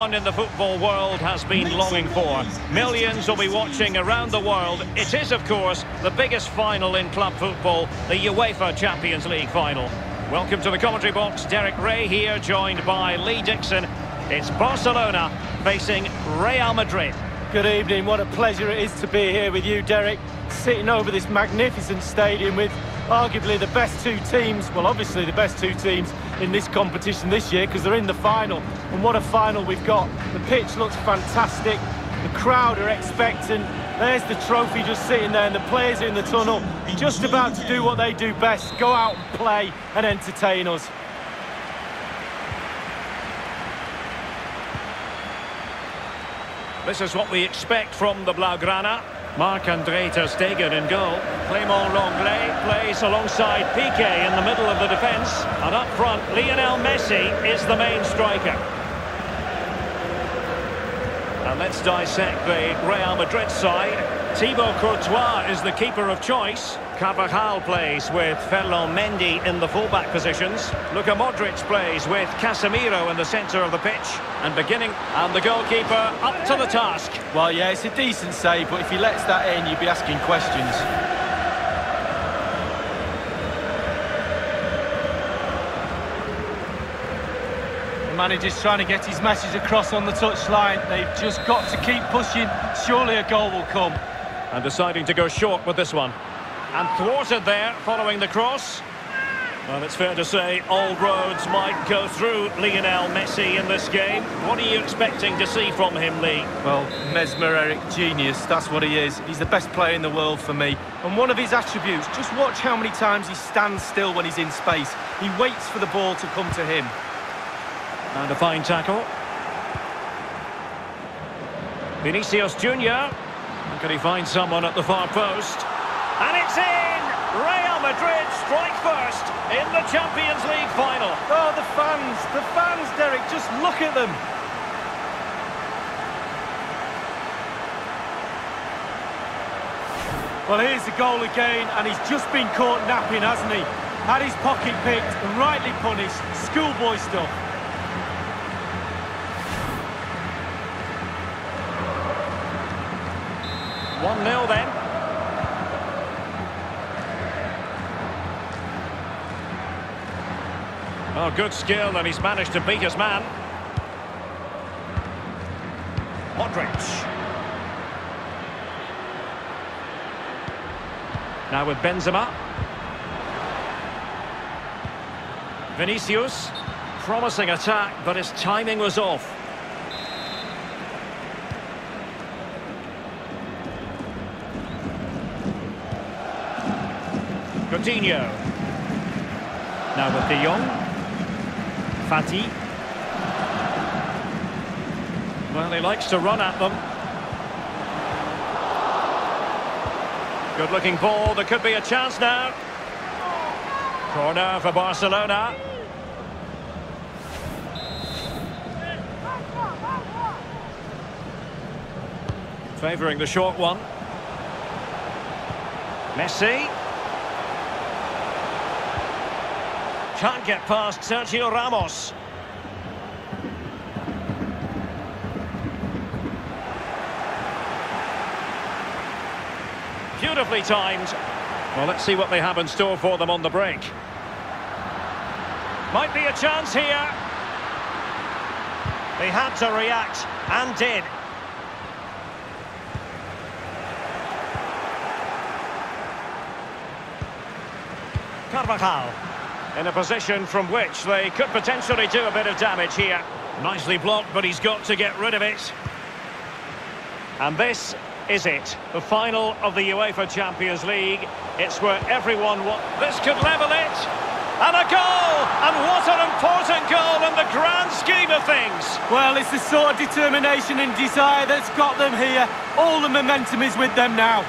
One in the football world has been longing for. Millions will be watching around the world. It is, of course, the biggest final in club football, the UEFA Champions League final. Welcome to the commentary box. Derek Rae here, joined by Lee Dixon. It's Barcelona facing Real Madrid. Good evening. What a pleasure it is to be here with you, Derek. Sitting over this magnificent stadium with arguably the best two teams, well, obviously the best two teams in this competition this year because they're in the final. And what a final we've got. The pitch looks fantastic. The crowd are expectant. There's the trophy just sitting there and the players in the tunnel just about to do what they do best, go out and play and entertain us. This is what we expect from the Blaugrana. Marc-Andre Ter Stegen in goal. Clément Lenglet plays alongside Piqué in the middle of the defence. And up front, Lionel Messi is the main striker. And let's dissect the Real Madrid side. Thibaut Courtois is the keeper of choice. Carvajal plays with Ferland Mendy in the fullback positions. Luka Modric plays with Casemiro in the centre of the pitch. And beginning, and the goalkeeper up to the task. Well, yeah, it's a decent save, but if he lets that in, you'd be asking questions. The manager's trying to get his message across on the touchline. They've just got to keep pushing. Surely a goal will come. And deciding to go short with this one. And thwarted there following the cross. Well, it's fair to say all roads might go through Lionel Messi in this game. What are you expecting to see from him, Lee? Well, mesmeric genius, that's what he is. He's the best player in the world for me. And one of his attributes, just watch how many times he stands still when he's in space. He waits for the ball to come to him. And a fine tackle. Vinicius Junior. Can he find someone at the far post? And it's in! Real Madrid strike first in the Champions League final. Oh, the fans, the fans, Derek, just look at them. Well, here's the goal again, and he's just been caught napping, hasn't he? Had his pocket picked and rightly punished. Schoolboy stuff. One 0 then. Oh, good skill, and he's managed to beat his man. Modric. Now with Benzema. Vinicius. Promising attack, but his timing was off. Coutinho. Now with De Jong. Fati. Well, he likes to run at them. Good-looking ball. There could be a chance now. Corner for Barcelona. Favouring the short one. Messi. Can't get past Sergio Ramos. Beautifully timed. Well, let's see what they have in store for them on the break. Might be a chance here. They had to react, and did. Carvajal in a position from which they could potentially do a bit of damage here. Nicely blocked, but he's got to get rid of it. And this is it, the final of the UEFA Champions League. It's where everyone... This could level it! And a goal! And what an important goal in the grand scheme of things! Well, it's the sort of determination and desire that's got them here. All the momentum is with them now.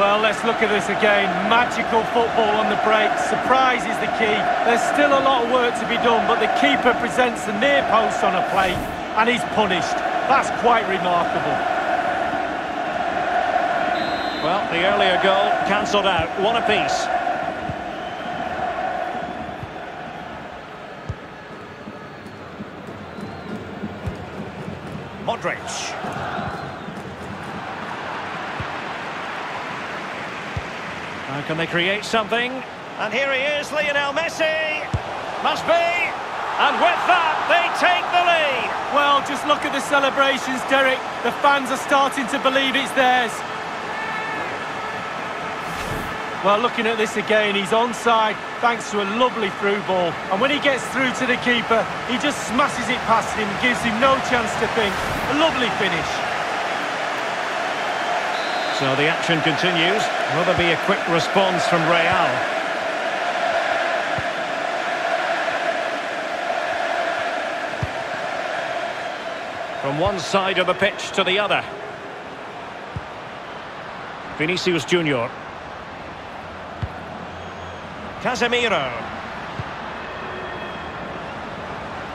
Well, let's look at this again. Magical football on the break. Surprise is the key. There's still a lot of work to be done, but the keeper presents the near post on a plate, and he's punished. That's quite remarkable. Well, the earlier goal cancelled out. One apiece. Modric. Can they create something? And here he is, Lionel Messi. Must be. And with that, they take the lead. Well, just look at the celebrations, Derek. The fans are starting to believe it's theirs. Well, looking at this again, he's onside thanks to a lovely through ball. And when he gets through to the keeper, he just smashes it past him, gives him no chance to think. A lovely finish. So the action continues. Will there be a quick response from Real? From one side of the pitch to the other. Vinicius Junior. Casemiro.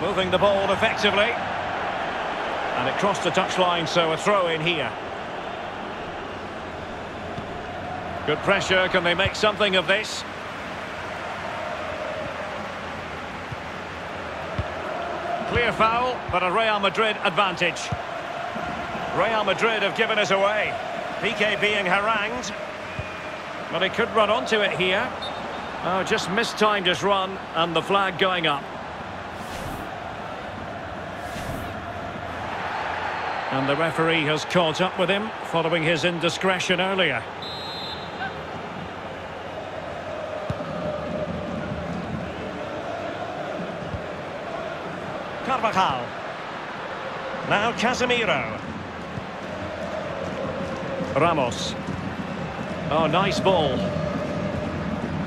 Moving the ball effectively. And it crossed the touchline, so a throw in here. Good pressure, can they make something of this? Clear foul, but a Real Madrid advantage. Real Madrid have given us away. Piqué being harangued. But he could run onto it here. Oh, just mistimed his run, and the flag going up. And the referee has caught up with him, following his indiscretion earlier. Carvajal. Now Casemiro. Ramos. Oh, nice ball.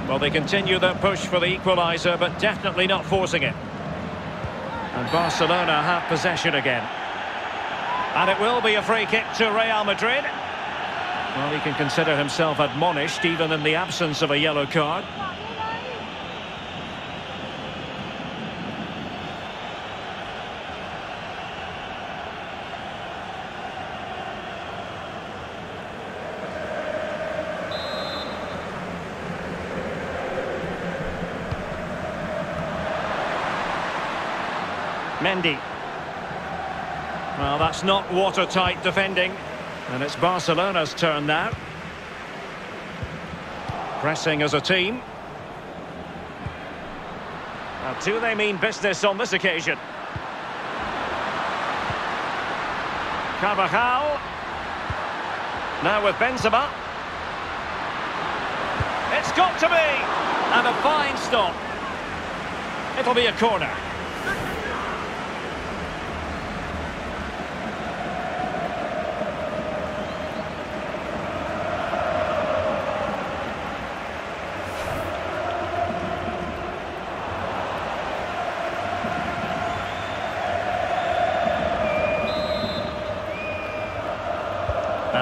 Well, they continue their push for the equaliser, but definitely not forcing it. And Barcelona have possession again. And it will be a free kick to Real Madrid. Well, he can consider himself admonished, even in the absence of a yellow card. Mendy. Well, that's not watertight defending. And it's Barcelona's turn now. Pressing as a team. Now, do they mean business on this occasion? Carvajal. Now with Benzema. It's got to be! And a fine stop. It'll be a corner.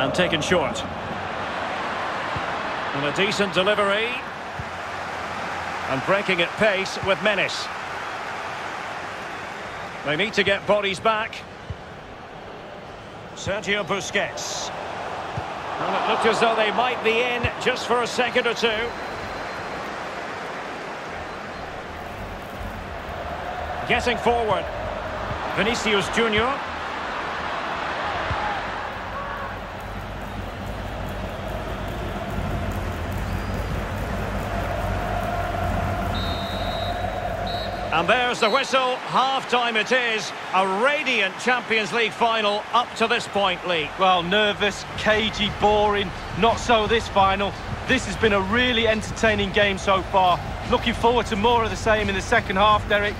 And taken short. And a decent delivery. And breaking at pace with menace. They need to get bodies back. Sergio Busquets. And it looked as though they might be in just for a second or two. Getting forward. Vinicius Junior. And there's the whistle. Half-time it is. A radiant Champions League final up to this point, Lee. Well, nervous, cagey, boring. Not so this final. This has been a really entertaining game so far. Looking forward to more of the same in the second half, Derek.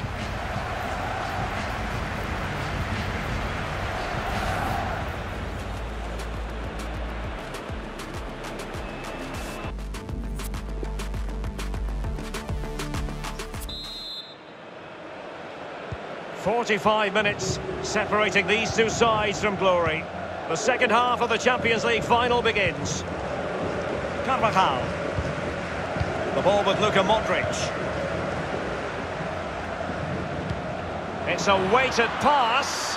Forty-five minutes separating these two sides from glory. The second half of the Champions League final begins. Carvajal. The ball with Luka Modric. It's a weighted pass.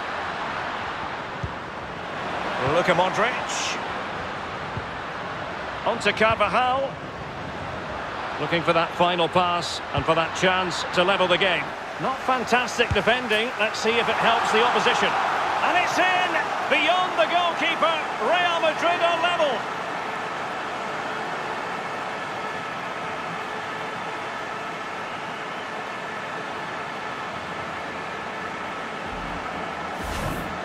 Luka Modric. On to Carvajal. Looking for that final pass and for that chance to level the game. Not fantastic defending. Let's see if it helps the opposition. And it's in! Beyond the goalkeeper, Real Madrid are level.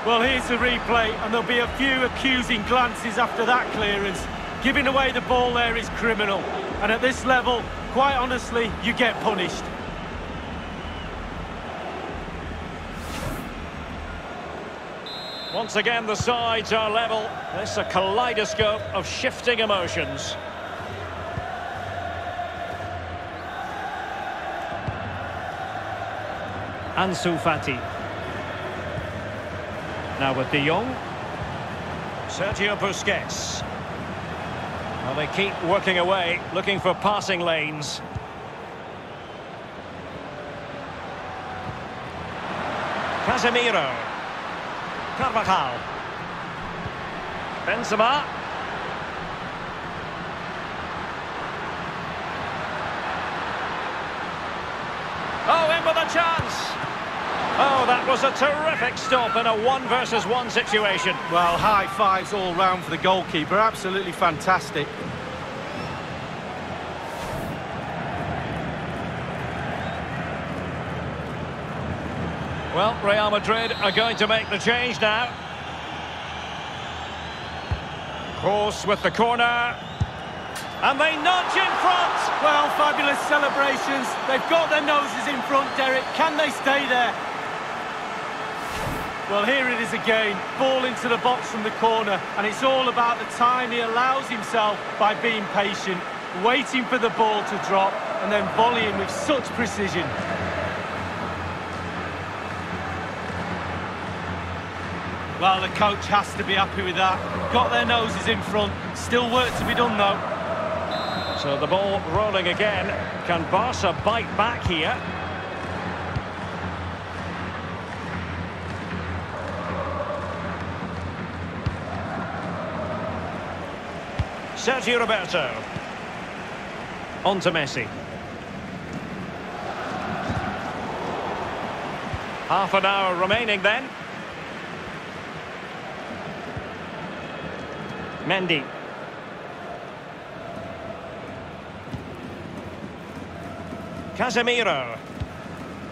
Well, here's the replay, and there'll be a few accusing glances after that clearance. Giving away the ball there is criminal. And at this level, quite honestly, you get punished. Once again, the sides are level. This is a kaleidoscope of shifting emotions. Ansu Fati. Now with De Jong. Sergio Busquets. Well, they keep working away, looking for passing lanes. Casemiro. Carvajal. Benzema. Oh, in with a chance. Oh, that was a terrific stop in a one versus one situation. Well, high fives all round for the goalkeeper. Absolutely fantastic. Well, Real Madrid are going to make the change now. Course with the corner. And they nudge in front. Well, fabulous celebrations. They've got their noses in front, Derek. Can they stay there? Well, here it is again. Ball into the box from the corner. And it's all about the time he allows himself by being patient, waiting for the ball to drop, and then volleying with such precision. Well, the coach has to be happy with that. Got their noses in front. Still work to be done, though. So the ball rolling again. Can Barca bite back here? Sergi Roberto. On to Messi. Half an hour remaining then. Mendy. Casemiro.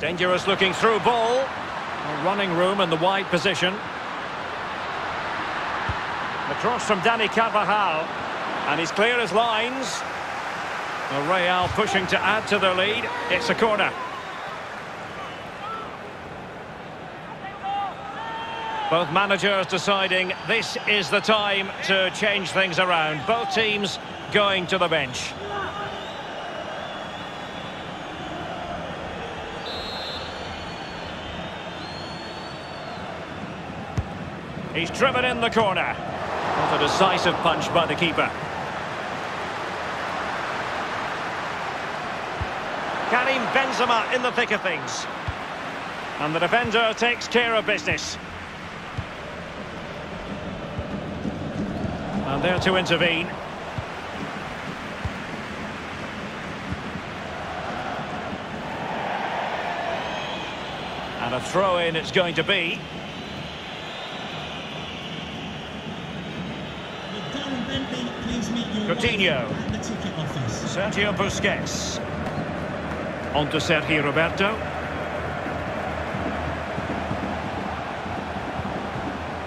Dangerous looking through ball. A running room in the wide position. The cross from Dani Carvajal. And he's clear as lines. The Real pushing to add to their lead. It's a corner. Both managers deciding this is the time to change things around. Both teams going to the bench. He's driven in the corner. Not a decisive punch by the keeper. Karim Benzema in the thick of things. And the defender takes care of business. There to intervene. And a throw-in it's going to be. Coutinho. Sergio Busquets. On to Sergi Roberto.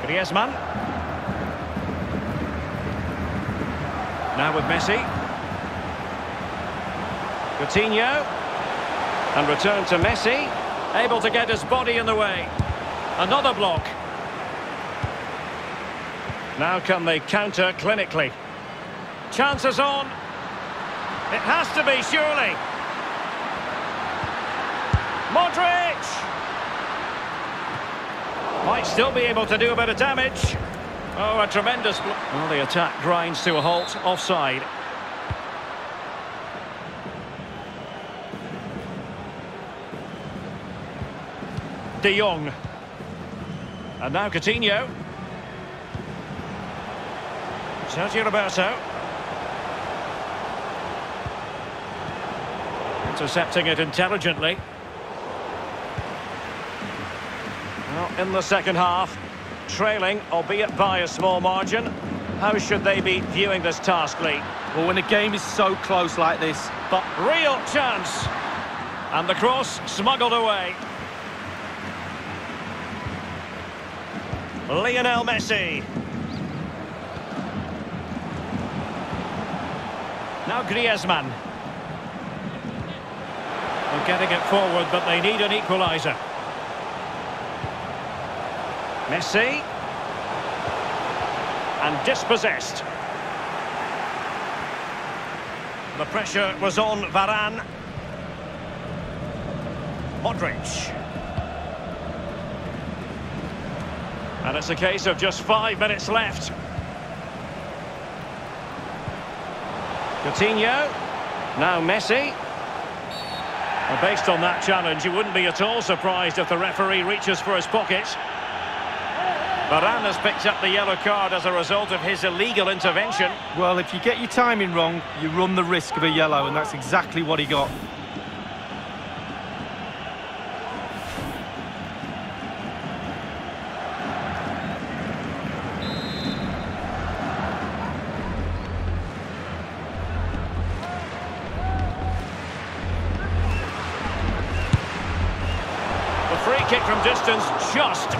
Griezmann. Now with Messi. Coutinho. And return to Messi. Able to get his body in the way. Another block. Now can they counter clinically? Chances on. It has to be, surely. Modric! Might still be able to do a bit of damage. Oh, a tremendous... Well, the attack grinds to a halt, offside. De Jong. And now Coutinho. Sergi Roberto. Intercepting it intelligently. Well, in the second half, trailing, albeit by a small margin. How should they be viewing this task, Lee? Well, when a game is so close like this, but real chance. And the cross smuggled away. Lionel Messi. Now Griezmann. They're getting it forward, but they need an equaliser. Messi. And dispossessed. The pressure was on Varane. Modric. And it's a case of just five minutes left. Coutinho. Now Messi. Well, based on that challenge, you wouldn't be at all surprised if the referee reaches for his pocket. Varane has picked up the yellow card as a result of his illegal intervention. Well, if you get your timing wrong, you run the risk of a yellow, and that's exactly what he got.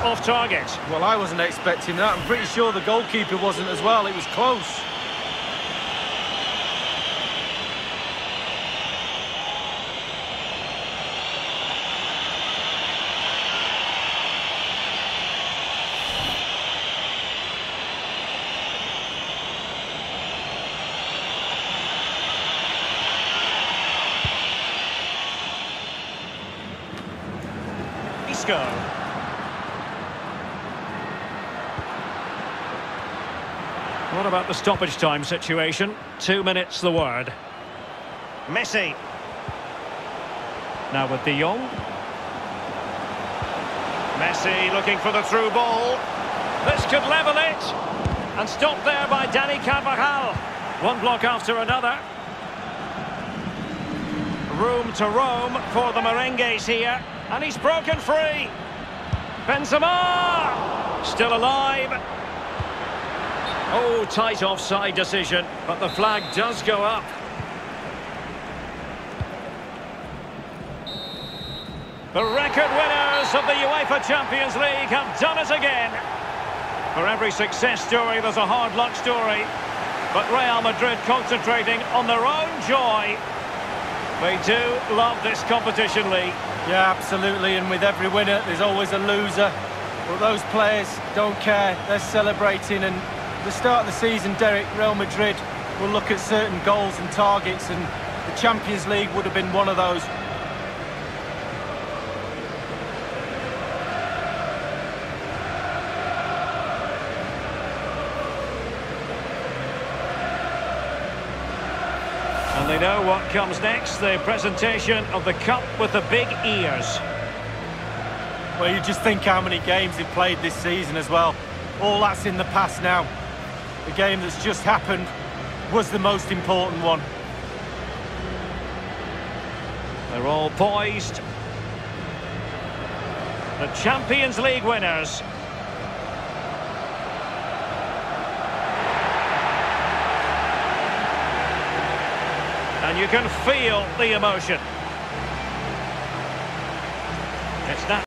Off target. Well, I wasn't expecting that. I'm pretty sure the goalkeeper wasn't as well. It was close. What about the stoppage time situation? Two minutes the word. Messi. Now with De Jong. Messi looking for the through ball. This could level it. And stopped there by Dani Carvajal. One block after another. Room to roam for the merengues here. And he's broken free. Benzema! Still alive. Oh, tight offside decision, but the flag does go up. The record winners of the UEFA Champions League have done it again. For every success story, there's a hard luck story. But Real Madrid concentrating on their own joy. They do love this competition, Lee. Yeah, absolutely, and with every winner, there's always a loser. But those players don't care. They're celebrating, and the start of the season, Derek, Real Madrid will look at certain goals and targets, and the Champions League would have been one of those. And they know what comes next, the presentation of the Cup with the big ears. Well, you just think how many games they've played this season as well. All that's in the past now. The game that's just happened was the most important one. They're all poised. The Champions League winners and you can feel the emotion. It's not